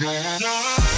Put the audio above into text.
No, no, no.